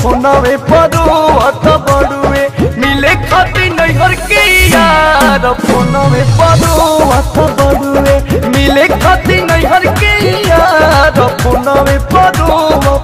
फोनवे परुवत बड़ुए मिले खाती नैहर के यार फोनवे परुवत बड़ुए मिले खाती नैहर के यार फोनवे परुवत बड़ुए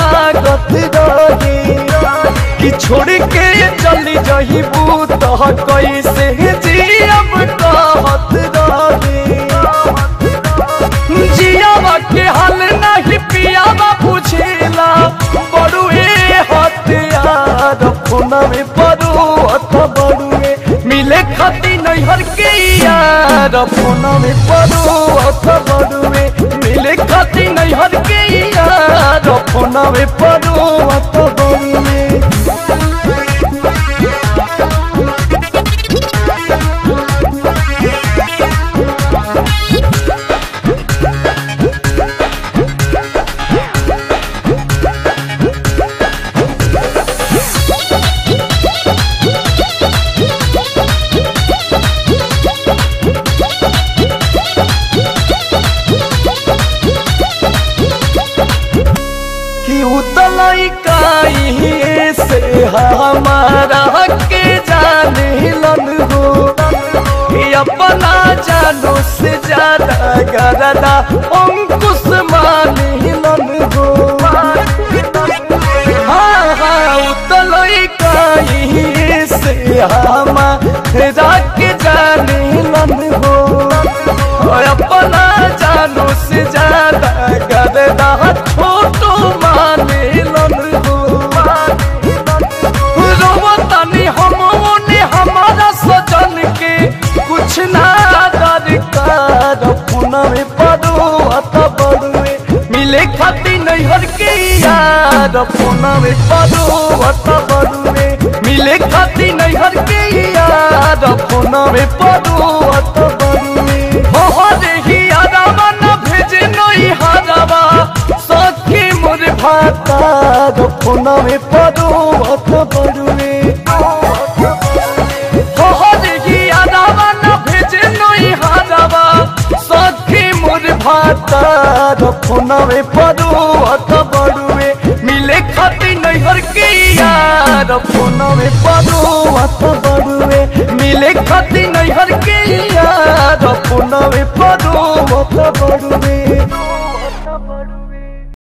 कि छोड़ के चली जही बूत कैसे के नहीं पियावा पूछेला बड़ुए मिले खाती नैहर के यार फोनवे परुअत बड़ुए, मिले खाती नैहर के यार फोनवे परुअत बड़ुए उतलाई से हमारा के जाने लन हो। अपना जानो से ज़्यादा गरदा, अंकुश माने लन हो। हाँ हाँ उतलाई काई से हमारा के जाने लन हो। अपना जानो से ज़्यादा गरदा यार पुनवे परुवत बड़ुए मिले खाती नैहर के यार पुनवे परुवत बड़ुए हरे ही यादवा न भेजे नई हरवा सखी मोर भातार फोनवे सखी मोर भातार फोनवे परुवत बड़ुए मिले खाती नैहर के यार फोनो में पड़ुआ तो बड़ुए। मिले खाती नैहर के यार फोनो में पड़ुआ तो बड़ुए।